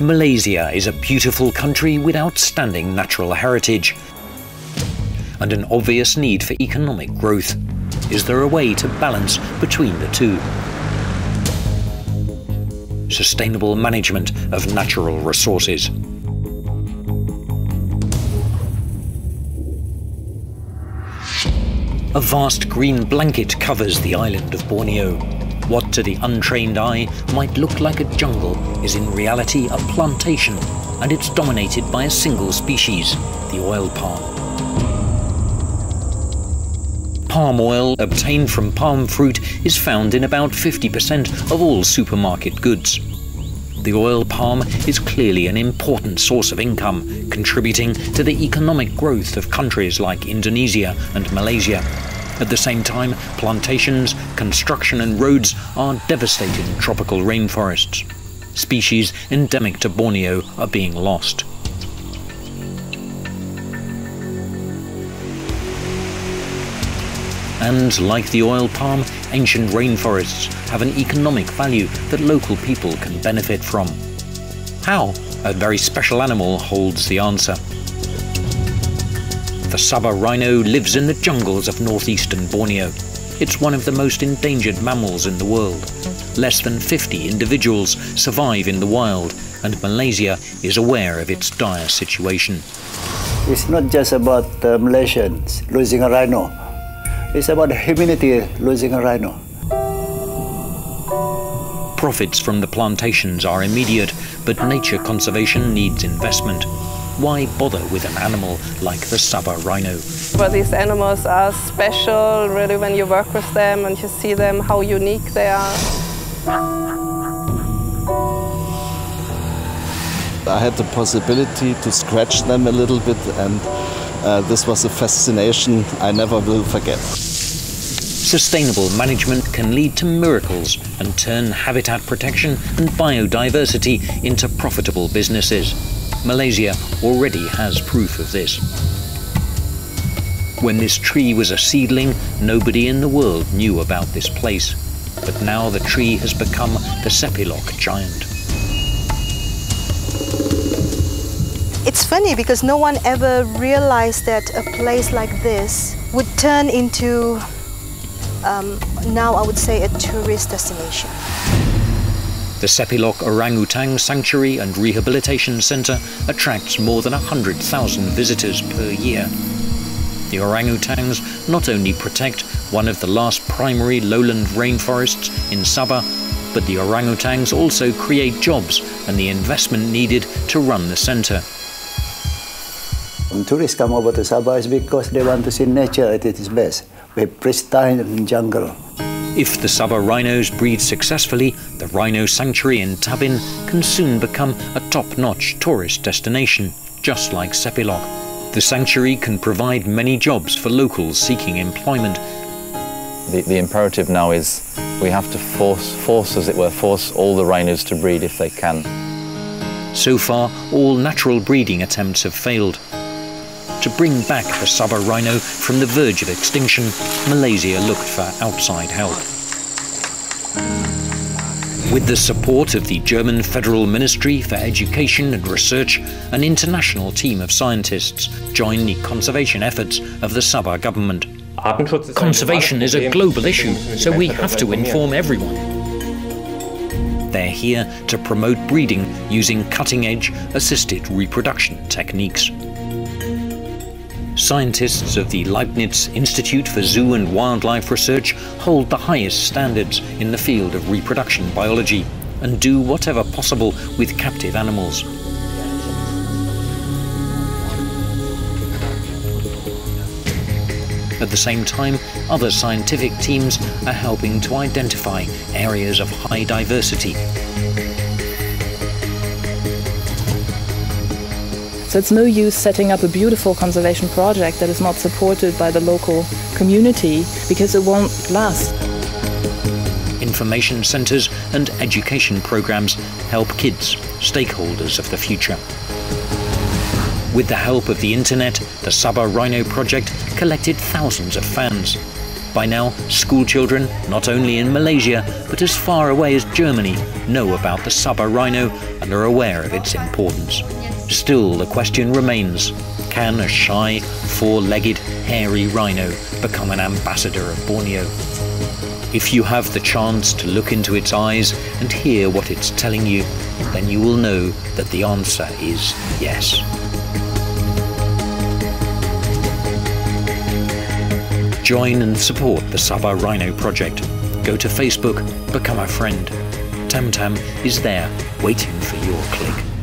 Malaysia is a beautiful country with outstanding natural heritage and an obvious need for economic growth. Is there a way to balance between the two? Sustainable management of natural resources. A vast green blanket covers the island of Borneo. What to the untrained eye might look like a jungle is in reality a plantation, and it's dominated by a single species, the oil palm. Palm oil obtained from palm fruit is found in about 50% of all supermarket goods. The oil palm is clearly an important source of income, contributing to the economic growth of countries like Indonesia and Malaysia. At the same time, plantations, construction and roads are devastating tropical rainforests. Species endemic to Borneo are being lost. And like the oil palm, ancient rainforests have an economic value that local people can benefit from. How? A very special animal holds the answer. The Sabah rhino lives in the jungles of northeastern Borneo. It's one of the most endangered mammals in the world. Less than 50 individuals survive in the wild, and Malaysia is aware of its dire situation. It's not just about uh, Malaysians losing a rhino. It's about humanity losing a rhino. Profits from the plantations are immediate, but nature conservation needs investment why bother with an animal like the Sabah rhino? But these animals are special, really, when you work with them and you see them, how unique they are. I had the possibility to scratch them a little bit, and uh, this was a fascination I never will forget. Sustainable management can lead to miracles and turn habitat protection and biodiversity into profitable businesses. Malaysia already has proof of this. When this tree was a seedling, nobody in the world knew about this place. But now the tree has become the Sepilok giant. It's funny because no one ever realized that a place like this would turn into, um, now I would say, a tourist destination. The Sepilok Orangutan Sanctuary and Rehabilitation Centre attracts more than 100,000 visitors per year. The orangutans not only protect one of the last primary lowland rainforests in Sabah, but the orangutans also create jobs and the investment needed to run the centre. When tourists come over to Sabah because they want to see nature at its best, with pristine jungle. If the Sabah rhinos breed successfully, the rhino sanctuary in Tabin can soon become a top-notch tourist destination, just like Sepilok. The sanctuary can provide many jobs for locals seeking employment. The, the imperative now is we have to force, force, as it were, force all the rhinos to breed if they can. So far, all natural breeding attempts have failed. To bring back the Sabah rhino from the verge of extinction, Malaysia looked for outside help. With the support of the German Federal Ministry for Education and Research, an international team of scientists joined the conservation efforts of the Sabah government. Conservation is a global issue, so we have to inform everyone. They're here to promote breeding using cutting-edge assisted reproduction techniques. Scientists of the Leibniz Institute for Zoo and Wildlife Research hold the highest standards in the field of reproduction biology and do whatever possible with captive animals. At the same time, other scientific teams are helping to identify areas of high diversity So it's no use setting up a beautiful conservation project that is not supported by the local community because it won't last. Information centres and education programmes help kids, stakeholders of the future. With the help of the internet, the Sabah Rhino project collected thousands of fans. By now, schoolchildren, not only in Malaysia, but as far away as Germany, know about the Sabah rhino and are aware of its importance. Still, the question remains, can a shy, four-legged, hairy rhino become an ambassador of Borneo? If you have the chance to look into its eyes and hear what it's telling you, then you will know that the answer is yes. Join and support the Sabah Rhino project. Go to Facebook, become a friend. Tam Tam is there waiting for your click.